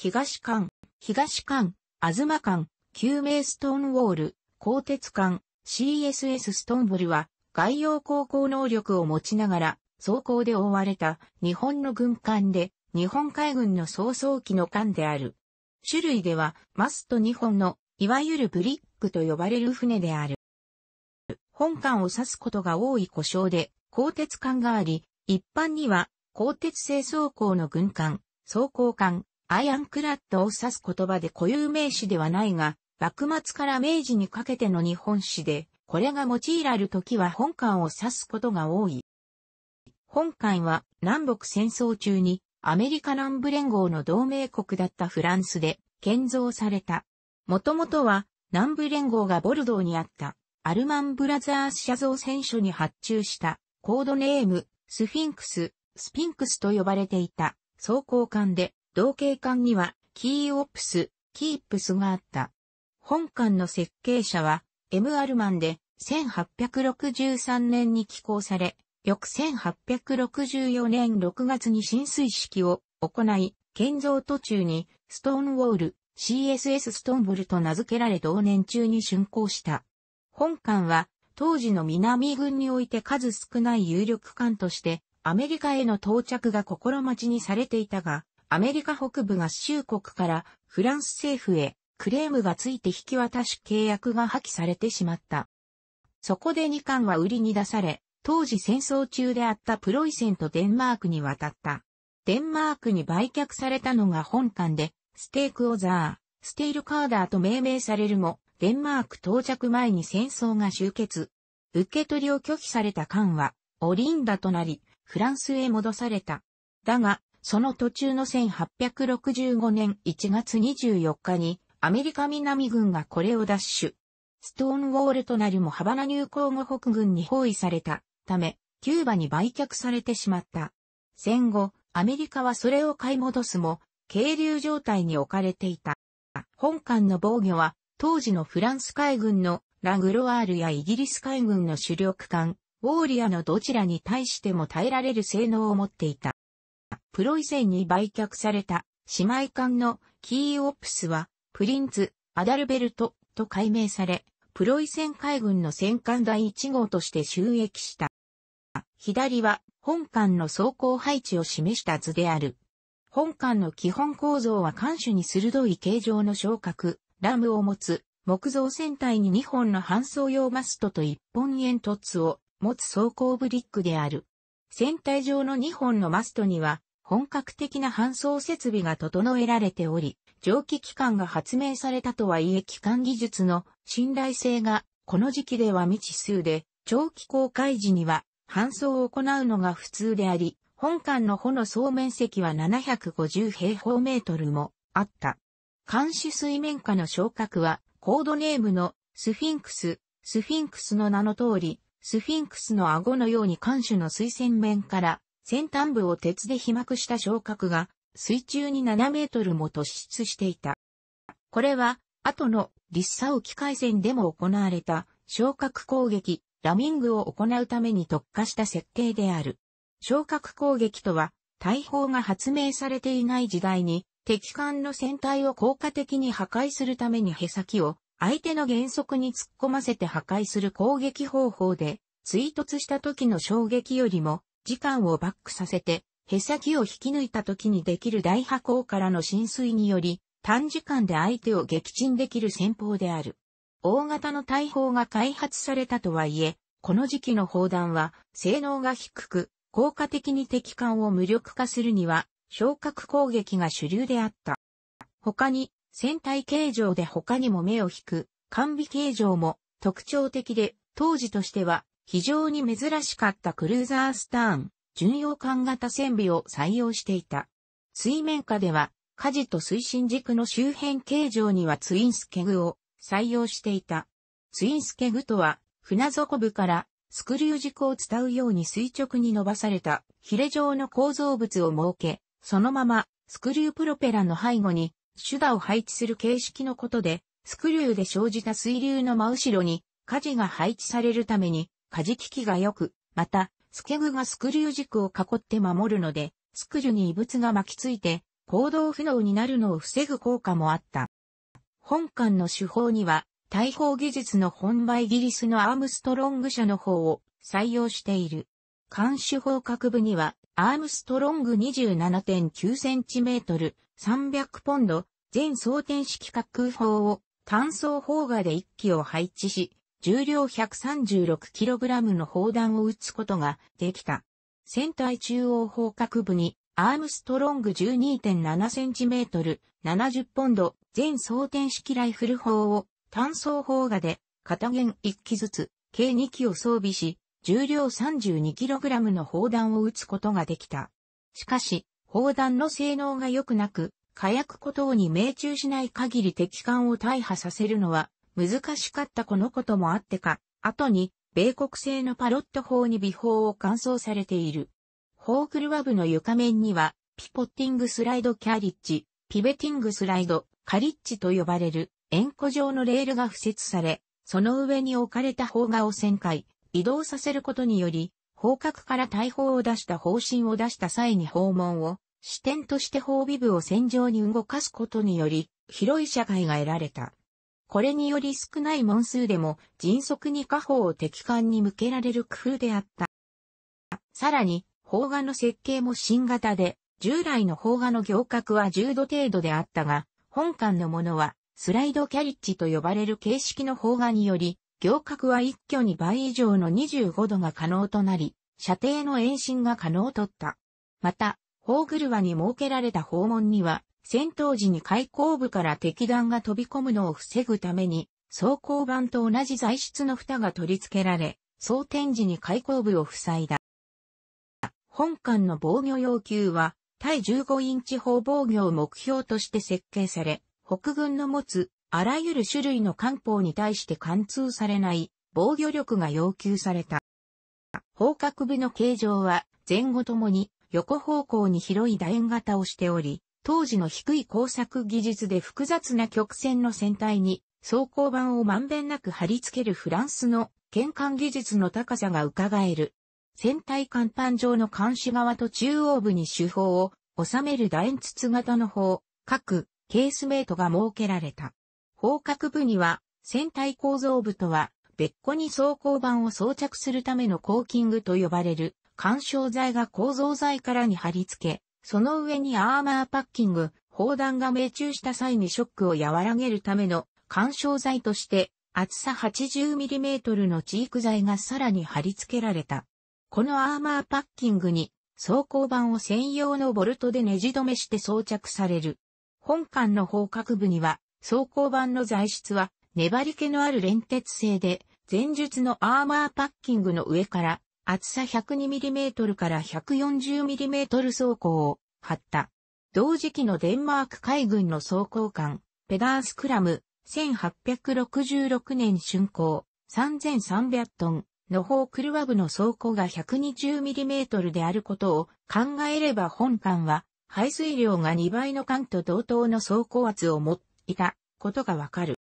東館、東館、東館、救命ストーンウォール、鋼鉄艦、CSS ストーンブルは、外洋航行能力を持ちながら、装甲で覆われた日本の軍艦で、日本海軍の総装機の艦である。種類では、マスト2本の、いわゆるブリックと呼ばれる船である。本艦を指すことが多い故障で、鋼鉄艦があり、一般には、鋼鉄製装甲の軍艦、装甲艦、アイアンクラッドを指す言葉で固有名詞ではないが、幕末から明治にかけての日本史で、これが用いられる時は本艦を指すことが多い。本艦は南北戦争中にアメリカ南部連合の同盟国だったフランスで建造された。もともとは南部連合がボルドーにあったアルマンブラザース社造船所に発注したコードネームスフィンクス、スピンクスと呼ばれていた装甲艦で同型艦にはキーオプス、キープスがあった。本館の設計者は、M. アルマンで、1863年に寄港され、翌1864年6月に浸水式を行い、建造途中に、ストーンウォール、CSS ストンブルと名付けられ同年中に竣工した。本艦は、当時の南軍において数少ない有力艦として、アメリカへの到着が心待ちにされていたが、アメリカ北部合衆国からフランス政府へクレームがついて引き渡し契約が破棄されてしまった。そこで2艦は売りに出され、当時戦争中であったプロイセンとデンマークに渡った。デンマークに売却されたのが本艦で、ステークオザー、ステイルカーダーと命名されるも、デンマーク到着前に戦争が終結。受け取りを拒否された艦は、オリンダとなり、フランスへ戻された。だが、その途中の1865年1月24日に、アメリカ南軍がこれを奪取。ストーンウォールとなるもハバナ入港後北軍に包囲されたため、キューバに売却されてしまった。戦後、アメリカはそれを買い戻すも、渓流状態に置かれていた。本艦の防御は、当時のフランス海軍のラグロワールやイギリス海軍の主力艦、ウォーリアのどちらに対しても耐えられる性能を持っていた。プロイセンに売却された姉妹艦のキーオプスはプリンツ、アダルベルトと改名され、プロイセン海軍の戦艦第1号として収益した。左は本艦の装甲配置を示した図である。本艦の基本構造は艦首に鋭い形状の昇格、ラムを持つ木造船体に2本の搬送用マストと1本煙突を持つ装甲ブリックである。船体上の2本のマストには本格的な帆装設備が整えられており、蒸気機関が発明されたとはいえ機関技術の信頼性がこの時期では未知数で、長期航海時には帆走を行うのが普通であり、本艦の帆の総面積は750平方メートルもあった。艦首水面下の衝角はコードネームのスフィンクス、スフィンクスの名の通り、スフィンクスの顎のように艦首の水線面から先端部を鉄で被膜した昇格が水中に7メートルも突出していた。これは、後のリッサウ機械戦でも行われた昇格攻撃、ラミングを行うために特化した設計である。昇格攻撃とは、大砲が発明されていない時代に、敵艦の船体を効果的に破壊するためにへさきを相手の原則に突っ込ませて破壊する攻撃方法で、追突した時の衝撃よりも、時間をバックさせて、へさきを引き抜いた時にできる大波高からの浸水により、短時間で相手を撃沈できる戦法である。大型の大砲が開発されたとはいえ、この時期の砲弾は性能が低く、効果的に敵艦を無力化するには、昇格攻撃が主流であった。他に、船体形状で他にも目を引く、完備形状も特徴的で、当時としては非常に珍しかったクルーザースターン、巡洋艦型船尾を採用していた。水面下では、舵と推進軸の周辺形状にはツインスケグを採用していた。ツインスケグとは、船底部からスクリュー軸を伝うように垂直に伸ばされたヒレ状の構造物を設け、そのままスクリュープロペラの背後に手打を配置する形式のことで、スクリューで生じた水流の真後ろに舵が配置されるために、舵利きが良く、またスケグがスクリュー軸を囲って守るので、スクリューに異物が巻きついて、行動不能になるのを防ぐ効果もあった。本艦の手法には、大砲技術の本場イギリスのアームストロング社の方を採用している。艦手法各部には、アームストロング 27.9cm、300ポンド、全装填式滑空砲を単装砲画で1機を配置し、重量 136kg の砲弾を撃つことができた。船体中央砲角部にアームストロング 12.7cm、70ポンド、全装填式ライフル砲を単装砲画で片弦1機ずつ、計2機を装備し、重量 32kg の砲弾を撃つことができた。しかし、砲弾の性能が良くなく、火薬孤島に命中しない限り敵艦を大破させるのは難しかったこのこともあってか、後に、米国製のパロット砲に微砲を乾燥されている。ホークルワブの床面には、ピポッティングスライドキャリッジ、ピベティングスライド、カリッジと呼ばれる、円弧状のレールが付設され、その上に置かれた砲画を旋回、移動させることにより、砲角から大砲を出した方針を出した際に訪問を、視点として砲尾部を線上に動かすことにより、広い社会が得られた。これにより少ない門数でも迅速に火砲を敵艦に向けられる工夫であった。さらに、砲画の設計も新型で、従来の砲画の行角は10度程度であったが、本艦のものはスライドキャリッジと呼ばれる形式の砲画により、行角は一挙に倍以上の25度が可能となり、射程の延伸が可能とった。また、砲車に設けられた砲門には、戦闘時に開口部から敵弾が飛び込むのを防ぐために、装甲板と同じ材質の蓋が取り付けられ、装填時に開口部を塞いだ。本艦の防御要求は、対15インチ砲防御を目標として設計され、北軍の持つあらゆる種類の艦砲に対して貫通されない防御力が要求された。砲角部の形状は前後ともに横方向に広い楕円型をしており、当時の低い工作技術で複雑な曲線の船体に装甲板をまんべんなく貼り付けるフランスの剣艦技術の高さが伺える。船体甲板上の艦首側と中央部に手法を収める楕円筒型の砲、各ケースメートが設けられた。砲角部には船体構造部とは別個に装甲板を装着するためのコーキングと呼ばれる干渉材が構造材からに貼り付け、その上にアーマーパッキング、砲弾が命中した際にショックを和らげるための干渉材として、厚さ 80mm のチーク材がさらに貼り付けられた。このアーマーパッキングに、装甲板を専用のボルトでネジ止めして装着される。本艦の砲角部には、装甲板の材質は、粘り気のある連鉄製で、前述のアーマーパッキングの上から厚さ 102mm から 140mm 装甲を貼った。同時期のデンマーク海軍の装甲艦、ペダースクラム、1866年竣工、3300トンの方クルワブの装甲が 120mm であることを考えれば本艦は排水量が2倍の艦と同等の装甲圧を持っていたことがわかる。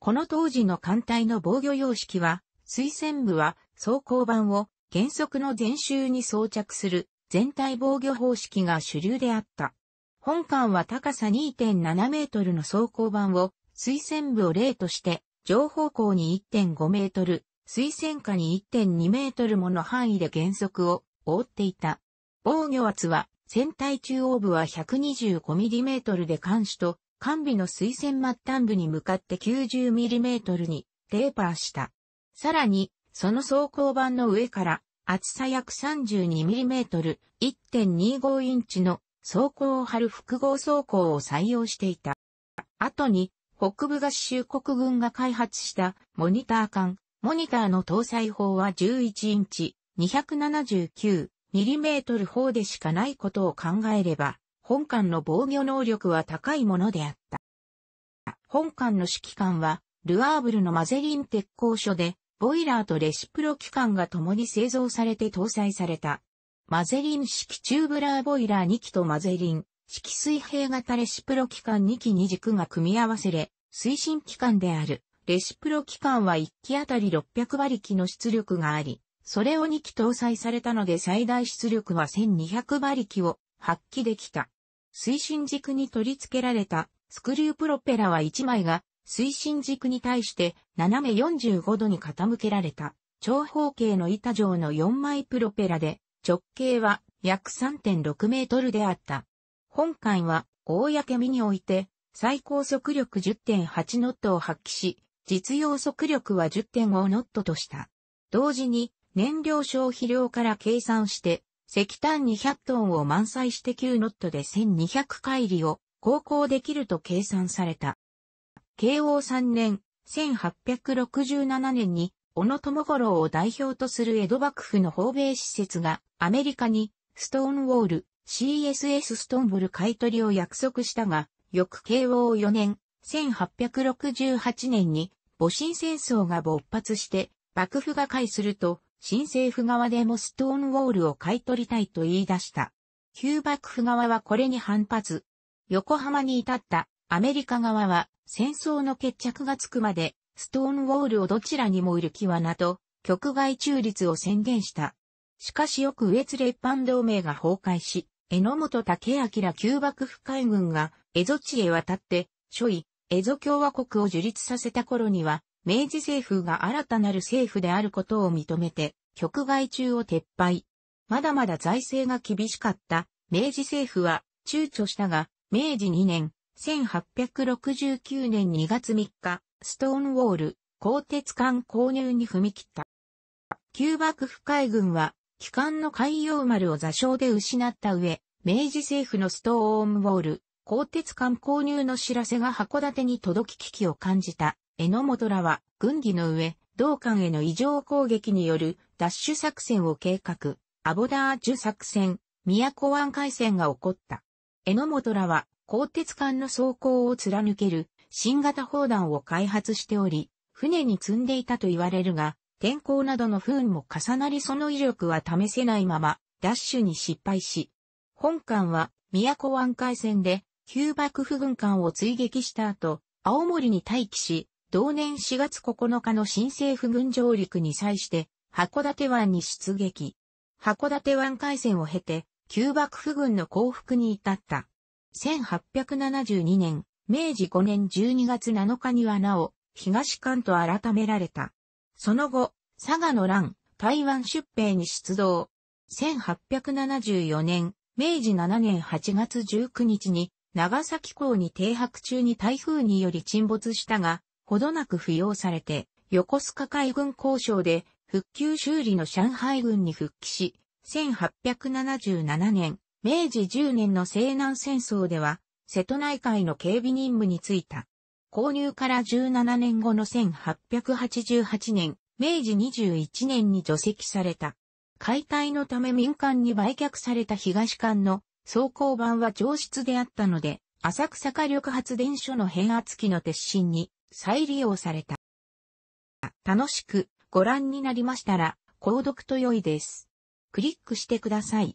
この当時の艦隊の防御様式は、水線部は装甲板を原則の前周に装着する全体防御方式が主流であった。本艦は高さ2.7メートルの装甲板を水線部を例として上方向に1.5メートル、水線下に1.2メートルもの範囲で原則を覆っていた。防御圧は船体中央部は 125mm で監視と艦尾の水線末端部に向かって 90mm にテーパーした。さらに、その装甲板の上から厚さ約 32mm、1.25インチの装甲を貼る複合装甲を採用していた。後に、北部合衆国軍が開発したモニター管、モニターの搭載砲は11インチ、279mm 砲でしかないことを考えれば、本艦の防御能力は高いものであった。本艦の主機関は、ルアーブルのマゼリン鉄工所で、ボイラーとレシプロ機関が共に製造されて搭載された。マゼリン式チューブラーボイラー2機とマゼリン式水平型レシプロ機関2機2軸が組み合わせれ、推進機関である。レシプロ機関は1機あたり600馬力の出力があり、それを2機搭載されたので最大出力は1200馬力を発揮できた。推進軸に取り付けられたスクリュープロペラは1枚が推進軸に対して斜め45度に傾けられた長方形の板状の4枚プロペラで直径は約3.6メートルであった。本艦は公見において最高速力10.8ノットを発揮し、実用速力は10.5ノットとした。同時に燃料消費量から計算して石炭200トンを満載して9ノットで1200回里を航行できると計算された。慶応3年、1867年に、小野友五郎を代表とする江戸幕府の訪米施設が、アメリカに、ストーンウォール、CSS ストンボル買取を約束したが、翌慶応4年、1868年に、戊辰戦争が勃発して、幕府が会すると、新政府側でもストーンウォールを買い取りたいと言い出した。旧幕府側はこれに反発。横浜に至ったアメリカ側は戦争の決着がつくまでストーンウォールをどちらにも売る気はなと局外中立を宣言した。しかしよく越列藩同盟が崩壊し、榎本武明旧幕府海軍が蝦夷地へ渡って、諸位、蝦夷共和国を樹立させた頃には、明治政府が新たなる政府であることを認めて、局外中を撤廃。まだまだ財政が厳しかった明治政府は躊躇したが、明治2年、1869年2月3日、ストーンウォール、鋼鉄艦購入に踏み切った。旧幕府海軍は、機関の海洋丸を座礁で失った上、明治政府のストーンウォール、鋼鉄艦購入の知らせが函館に届き危機を感じた、榎本らは、軍議の上、同艦への異常攻撃による奪取作戦を計画、アボダージュ作戦、宮古湾海戦が起こった。榎本らは、鋼鉄艦の走行を貫ける新型砲弾を開発しており、船に積んでいたと言われるが、天候などの不運も重なりその威力は試せないまま、ダッシュに失敗し、本艦は宮古湾海戦で旧幕府軍艦を追撃した後、青森に待機し、同年4月9日の新政府軍上陸に際して、函館湾に出撃。函館湾海戦を経て、旧幕府軍の降伏に至った。1872年、明治5年12月7日にはなお、東館と改められた。その後、佐賀の乱、台湾出兵に出動。1874年、明治7年8月19日に、長崎港に停泊中に台風により沈没したが、ほどなく扶養されて、横須賀海軍交渉で復旧修理の上海軍に復帰し、1877年、明治10年の西南戦争では、瀬戸内海の警備任務に就いた。購入から17年後の1888年、明治21年に除籍された。解体のため民間に売却された東館の走行版は上質であったので、浅草火力発電所の変圧器の鉄心に再利用された。楽しくご覧になりましたら、購読と良いです。クリックしてください。